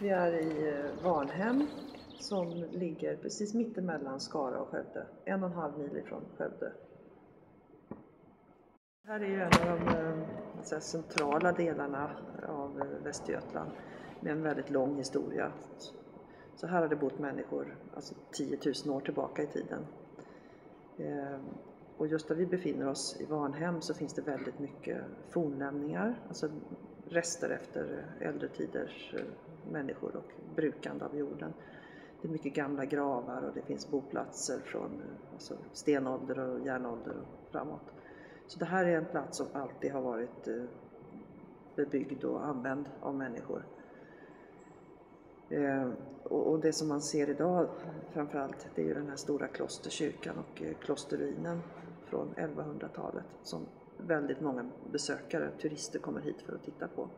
Vi är i eh, Varnhem som ligger precis mittemellan Skara och Skövde, en och en halv mil ifrån Skövde. Det här är ju en av de eh, centrala delarna av eh, Västergötland med en väldigt lång historia. Så här har det bott människor alltså 10 000 år tillbaka i tiden. Ehm, och just där vi befinner oss i Varnhem så finns det väldigt mycket fornlämningar, alltså rester efter äldre tiders eh, människor och brukande av jorden. Det är mycket gamla gravar och det finns boplatser från eh, alltså stenålder och järnålder och framåt. Så det här är en plats som alltid har varit eh, bebyggd och använd av människor. Och det som man ser idag framförallt det är ju den här stora klosterkyrkan och klosterruinen från 1100-talet som väldigt många besökare, turister kommer hit för att titta på.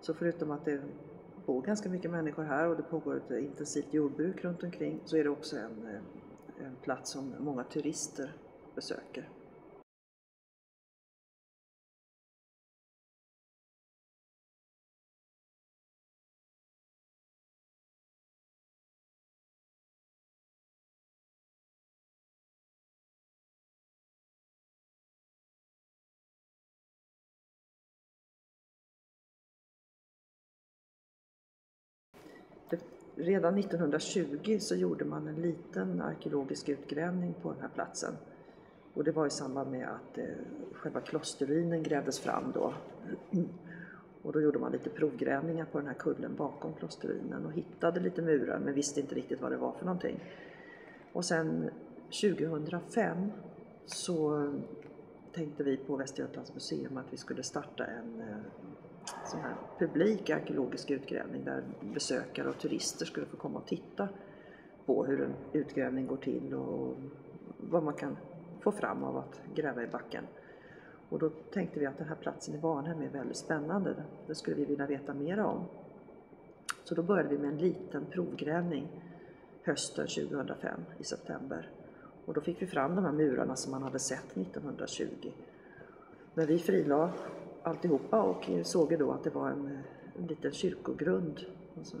Så förutom att det bor ganska mycket människor här och det pågår ett intensivt jordbruk runt omkring så är det också en, eh, en plats som många turister besöker. Redan 1920 så gjorde man en liten arkeologisk utgrävning på den här platsen. Och det var i samband med att eh, själva klosterruinen grävdes fram då. Och då gjorde man lite provgrävningar på den här kullen bakom klosterruinen och hittade lite murar men visste inte riktigt vad det var för någonting. Och sen 2005 så tänkte vi på Västergötlands museum att vi skulle starta en eh, sån här publik arkeologisk utgrävning där besökare och turister skulle få komma och titta på hur en utgrävning går till och vad man kan få fram av att gräva i backen. Och då tänkte vi att den här platsen i Varnhem är väldigt spännande. Det skulle vi vilja veta mer om. Så då började vi med en liten provgrävning hösten 2005 i september. Och då fick vi fram de här murarna som man hade sett 1920. Men vi frilade alltihopa och såg då att det var en, eh, en liten kyrkogrund, alltså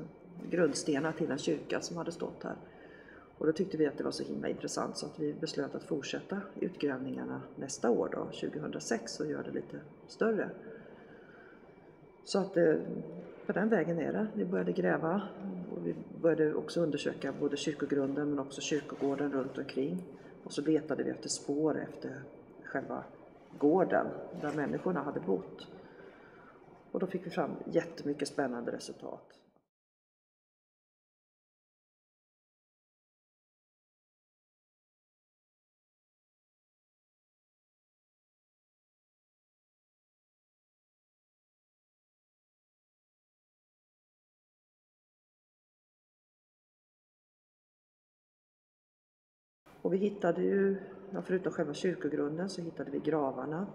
grundstenar till en kyrka som hade stått här. Och då tyckte vi att det var så himla intressant så att vi beslöt att fortsätta utgrävningarna nästa år då, 2006 och göra det lite större. Så att eh, på den vägen är det. Vi började gräva och vi började också undersöka både kyrkogrunden men också kyrkogården runt omkring. Och så letade vi efter spår efter själva gården där människorna hade bott. Och då fick vi fram jättemycket spännande resultat. Och vi hittade ju, förutom själva kyrkogrunden, så hittade vi gravarna.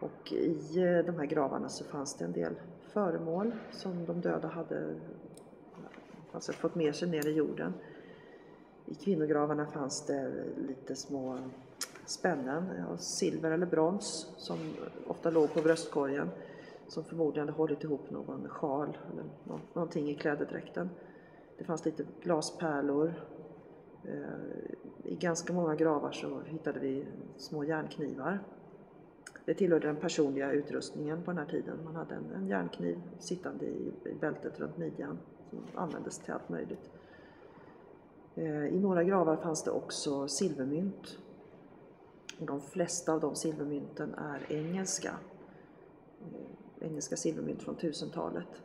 Och i eh, de här gravarna så fanns det en del föremål som de döda hade eh, alltså fått med sig ner i jorden. I kvinnogravarna fanns det lite små spännen, av silver eller brons, som ofta låg på bröstkorgen, som förmodligen hade hållit ihop någon sjal eller någonting i klädedräkten. Det fanns lite glaspärlor, Eh, I ganska många gravar så hittade vi små järnknivar. Det tillhörde den personliga utrustningen på den här tiden. Man hade en, en järnkniv sittande i, i bältet runt midjan som användes till allt möjligt. Eh, I några gravar fanns det också silvermynt. Och de flesta av de silvermynten är engelska. Eh, engelska silvermynt från 1000-talet.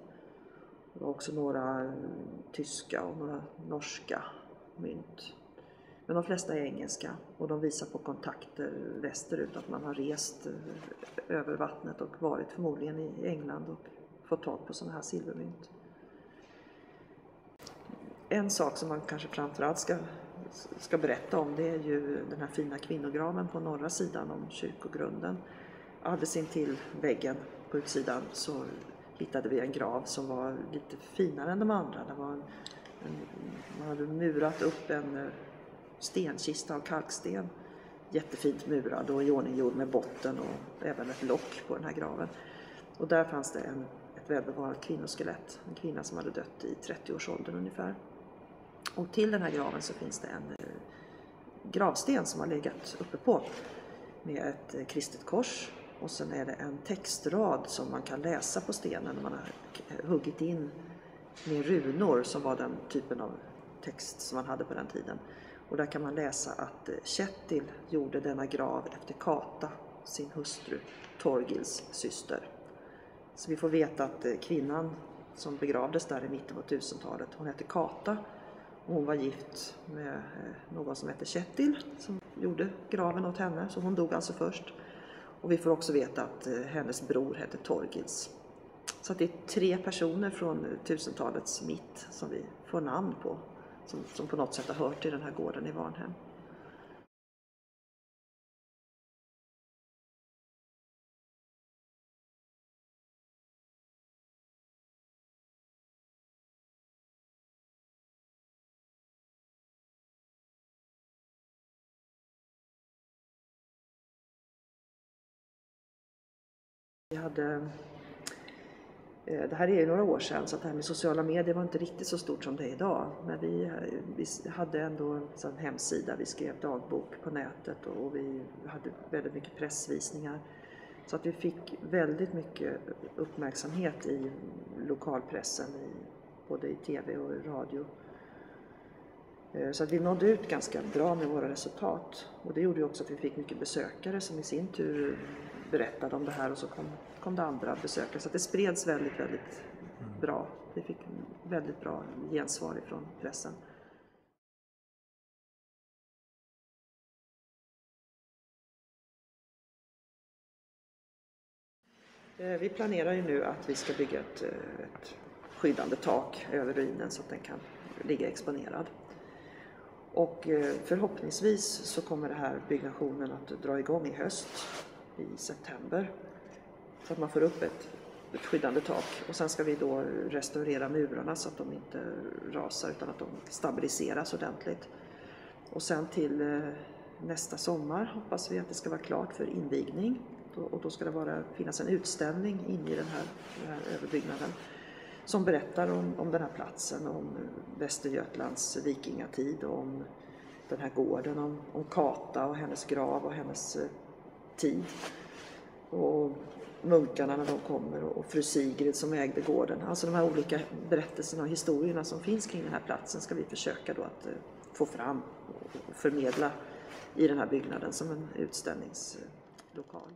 Det var också några tyska och några norska mynt. Men de flesta är engelska och de visar på kontakter västerut, att man har rest eh, över vattnet och varit förmodligen i England och fått tag på sådana här silvermynt. En sak som man kanske framförallt ska, ska berätta om det är ju den här fina kvinnograven på norra sidan om kyrkogrunden. Alldeles intill väggen på utsidan så hittade vi en grav som var lite finare än de andra. Det var en man hade murat upp en eh, stenkista av kalksten. Jättefint murad och iordninggjord med botten och även ett lock på den här graven. Och där fanns det en, ett välbevarat kvinnoskelett. En kvinna som hade dött i 30-årsåldern ungefär. Och till den här graven så finns det en eh, gravsten som har legat uppe på med ett eh, kristet kors och sen är det en textrad som man kan läsa på stenen. Man har huggit in med runor som var den typen av text som man hade på den tiden. Och där kan man läsa att eh, Kettil gjorde denna grav efter Kata, sin hustru, Torgils syster. Så vi får veta att eh, kvinnan som begravdes där i mitten på 1000-talet, hon hette Kata och hon var gift med eh, någon som hette Kettil som gjorde graven åt henne, så hon dog alltså först. Och vi får också veta att hennes bror hette Torgils. Så det är tre personer från 1000-talets mitt som vi får namn på som, som på något sätt har hört till den här gården i Varnhem. Vi hade Eh, det här är ju några år sedan så det här med sociala medier var inte riktigt så stort som det är idag. Men vi, vi hade ändå en hemsida, vi skrev dagbok på nätet och vi hade väldigt mycket pressvisningar. Så att vi fick väldigt mycket uppmärksamhet i lokalpressen, i, både i TV och i radio. Eh, så att vi nådde ut ganska bra med våra resultat. Och det gjorde ju också att vi fick mycket besökare som i sin tur berättade om det här och så kom, kom det andra besökare. Så det spreds väldigt, väldigt bra. Vi fick väldigt bra gensvar ifrån pressen. Eh, vi planerar ju nu att vi ska bygga ett, eh, ett skyddande tak över ruinen så att den kan ligga exponerad. Och eh, förhoppningsvis så kommer den här byggnationen att dra igång i höst i september. Så att man får upp ett, ett skyddande tak. Och sen ska vi då restaurera murarna så att de inte rasar utan att de stabiliseras ordentligt. Och sen till eh, nästa sommar hoppas vi att det ska vara klart för invigning. Och då ska det vara, finnas en utställning inne i den här, den här överbyggnaden som berättar om, om den här platsen, om Västergötlands vikingatid och om den här gården, om, om Kata och hennes grav och hennes eh, tid. Och munkarna när de kommer och fru Sigrid som ägde gården. Alltså de här olika berättelserna och historierna som finns kring den här platsen ska vi försöka då att eh, få fram och förmedla i den här byggnaden som en utställningslokal.